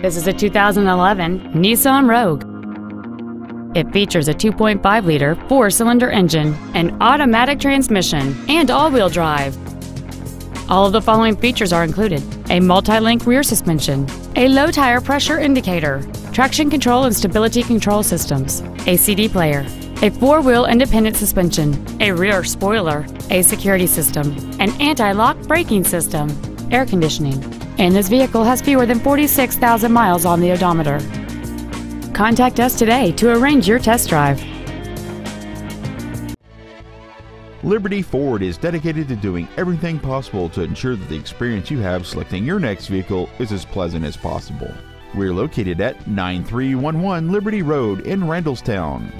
This is a 2011 Nissan Rogue. It features a 2.5 liter four cylinder engine, an automatic transmission, and all wheel drive. All of the following features are included a multi link rear suspension, a low tire pressure indicator, traction control and stability control systems, a CD player, a four wheel independent suspension, a rear spoiler, a security system, an anti lock braking system, air conditioning, and this vehicle has fewer than 46,000 miles on the odometer. Contact us today to arrange your test drive. Liberty Ford is dedicated to doing everything possible to ensure that the experience you have selecting your next vehicle is as pleasant as possible. We're located at 9311 Liberty Road in Randallstown.